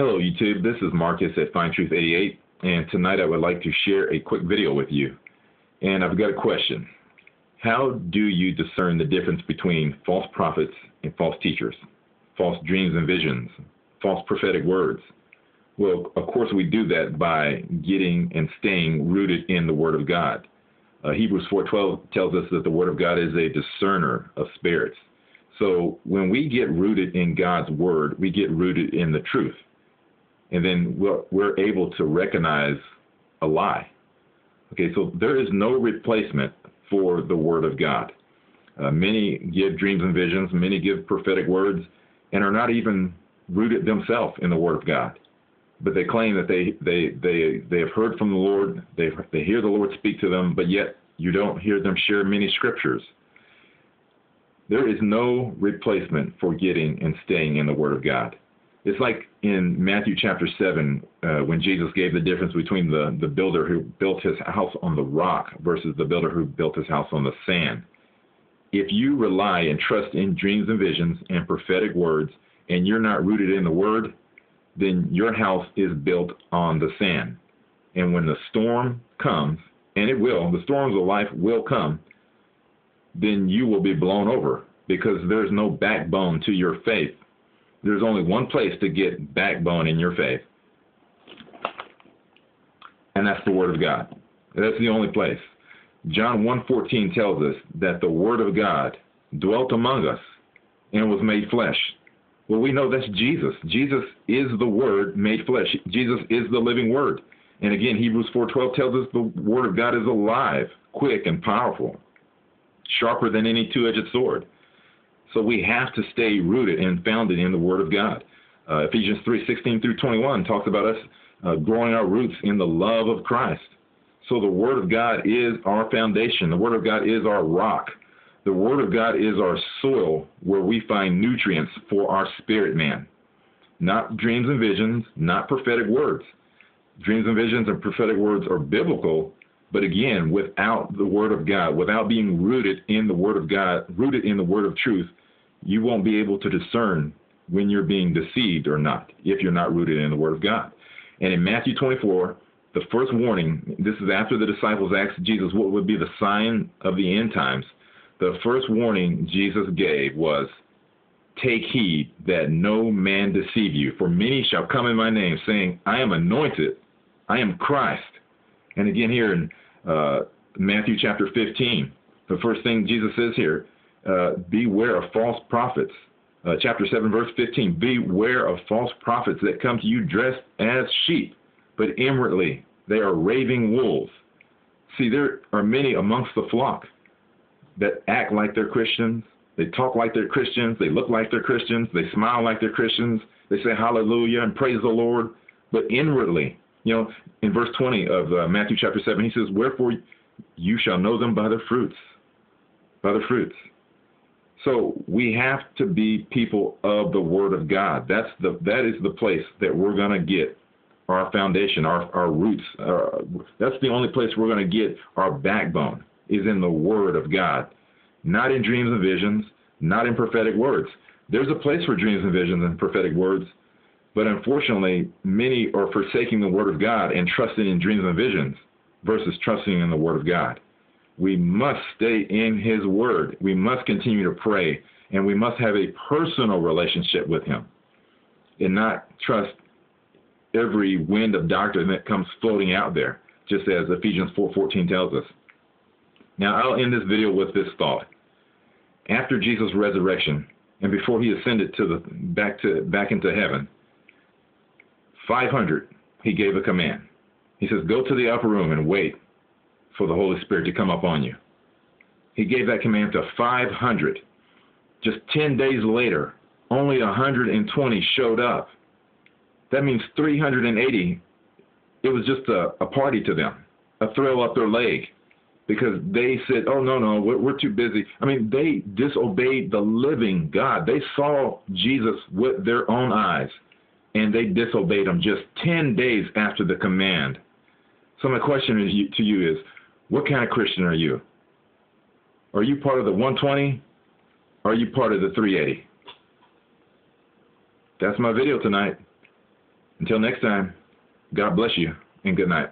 Hello YouTube, this is Marcus at Find Truth 88 and tonight I would like to share a quick video with you. And I've got a question. How do you discern the difference between false prophets and false teachers, false dreams and visions, false prophetic words? Well, of course we do that by getting and staying rooted in the Word of God. Uh, Hebrews 4:12 tells us that the Word of God is a discerner of spirits. So when we get rooted in God's Word, we get rooted in the truth and then we're, we're able to recognize a lie. Okay, so there is no replacement for the Word of God. Uh, many give dreams and visions, many give prophetic words, and are not even rooted themselves in the Word of God. But they claim that they they they they have heard from the Lord, they they hear the Lord speak to them, but yet you don't hear them share many scriptures. There is no replacement for getting and staying in the Word of God. It's like in Matthew chapter 7 uh, when Jesus gave the difference between the, the builder who built his house on the rock versus the builder who built his house on the sand. If you rely and trust in dreams and visions and prophetic words and you're not rooted in the word, then your house is built on the sand. And when the storm comes, and it will, the storms of life will come, then you will be blown over because there's no backbone to your faith there's only one place to get backbone in your faith, and that's the Word of God. That's the only place. John 1:14 tells us that the Word of God dwelt among us and was made flesh. Well, we know that's Jesus. Jesus is the Word made flesh. Jesus is the living Word. And again, Hebrews 4:12 tells us the Word of God is alive, quick, and powerful, sharper than any two-edged sword. So we have to stay rooted and founded in the Word of God. Uh, Ephesians 3:16 through 21 talks about us uh, growing our roots in the love of Christ. So the Word of God is our foundation. The Word of God is our rock. The Word of God is our soil where we find nutrients for our spirit man. Not dreams and visions, not prophetic words. Dreams and visions and prophetic words are biblical, but again, without the Word of God, without being rooted in the Word of God, rooted in the Word of truth, you won't be able to discern when you're being deceived or not if you're not rooted in the Word of God. And in Matthew 24, the first warning, this is after the disciples asked Jesus what would be the sign of the end times. The first warning Jesus gave was, Take heed that no man deceive you, for many shall come in my name, saying, I am anointed, I am Christ. And again, here in uh, Matthew chapter 15, the first thing Jesus says here, uh, beware of false prophets. Uh, chapter 7, verse 15, beware of false prophets that come to you dressed as sheep, but inwardly they are raving wolves. See, there are many amongst the flock that act like they're Christians. They talk like they're Christians. They look like they're Christians. They smile like they're Christians. They say hallelujah and praise the Lord. But inwardly, you know, in verse 20 of uh, Matthew chapter 7, he says, Wherefore you shall know them by their fruits. By their fruits. So we have to be people of the Word of God. That's the that is the place that we're going to get our foundation, our our roots. Uh, that's the only place we're going to get our backbone is in the Word of God, not in dreams and visions, not in prophetic words. There's a place for dreams and visions and prophetic words, but unfortunately, many are forsaking the Word of God and trusting in dreams and visions versus trusting in the Word of God we must stay in His Word. We must continue to pray, and we must have a personal relationship with Him and not trust every wind of doctrine that comes floating out there, just as Ephesians 4:14 tells us. Now, I'll end this video with this thought. After Jesus' resurrection and before he ascended to the back to back into heaven, 500 he gave a command. He says, "Go to the upper room and wait for the Holy Spirit to come upon you. He gave that command to 500. Just 10 days later, only 120 showed up. That means 380, it was just a, a party to them, a thrill up their leg because they said, oh, no, no, we're, we're, too busy. I mean, they disobeyed the living God. They saw Jesus with their own eyes, and they disobeyed him just 10 days after the command. So, my question is, to you is what kind of Christian are you? Are you part of the 120? Or are you part of the 380? That's my video tonight. Until next time, God bless you and good night.